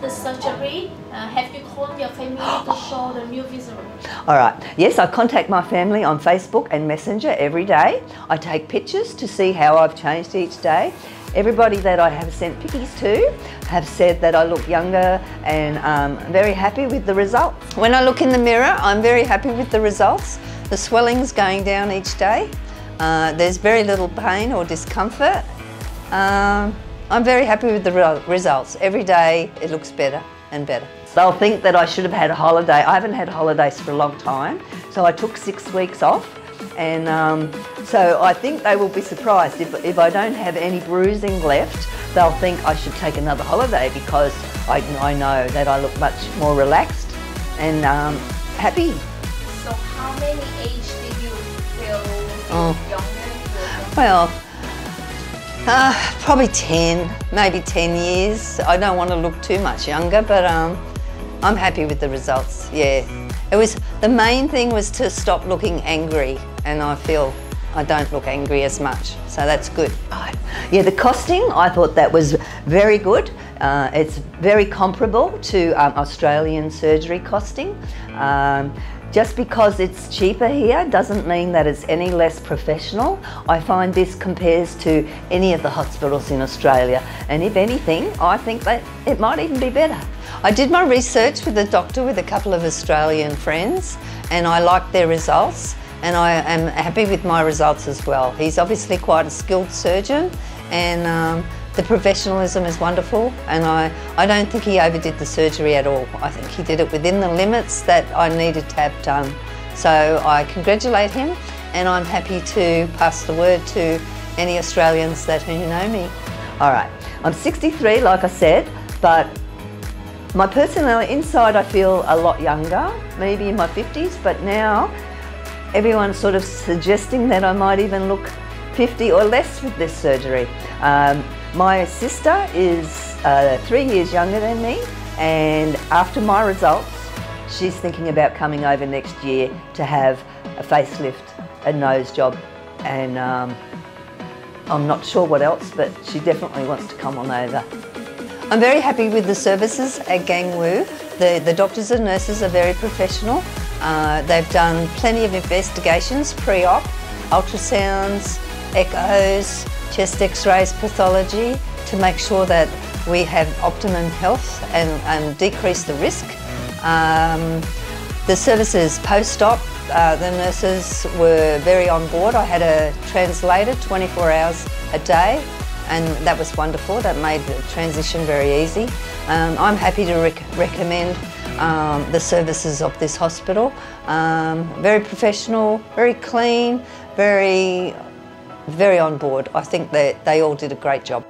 the surgery, uh, have you called your family to show the new visual? All right. Yes, I contact my family on Facebook and Messenger every day. I take pictures to see how I've changed each day. Everybody that I have sent pickies to have said that I look younger and um, very happy with the results. When I look in the mirror, I'm very happy with the results. The swelling's going down each day. Uh, there's very little pain or discomfort. Um, I'm very happy with the re results. Every day it looks better and better. They'll think that I should have had a holiday. I haven't had holidays for a long time, so I took six weeks off. And um, so I think they will be surprised if, if I don't have any bruising left, they'll think I should take another holiday because I, I know that I look much more relaxed and um, happy. So how many age did you feel Oh. younger? Well, uh, probably 10, maybe 10 years. I don't want to look too much younger, but um, I'm happy with the results, yeah. It was, the main thing was to stop looking angry and I feel I don't look angry as much, so that's good. Yeah, the costing, I thought that was very good. Uh, it's very comparable to um, Australian surgery costing. Um, just because it's cheaper here doesn't mean that it's any less professional. I find this compares to any of the hospitals in Australia, and if anything, I think that it might even be better. I did my research with a doctor with a couple of Australian friends, and I liked their results, and I am happy with my results as well. He's obviously quite a skilled surgeon, and um, the professionalism is wonderful and I, I don't think he overdid the surgery at all. I think he did it within the limits that I needed to have done. So I congratulate him and I'm happy to pass the word to any Australians that who know me. All right, I'm 63 like I said, but my personality inside I feel a lot younger, maybe in my 50s, but now everyone's sort of suggesting that I might even look 50 or less with this surgery. Um, my sister is uh, three years younger than me, and after my results, she's thinking about coming over next year to have a facelift, a nose job, and um, I'm not sure what else, but she definitely wants to come on over. I'm very happy with the services at Gangwhoo. The, the doctors and nurses are very professional. Uh, they've done plenty of investigations pre-op, ultrasounds, echoes, chest x-rays, pathology to make sure that we have optimum health and, decrease the risk. Um, the services post-op, uh, the nurses were very on board. I had a translator 24 hours a day and that was wonderful. That made the transition very easy. Um, I'm happy to rec recommend um, the services of this hospital. Um, very professional, very clean, very, very on board. I think that they all did a great job.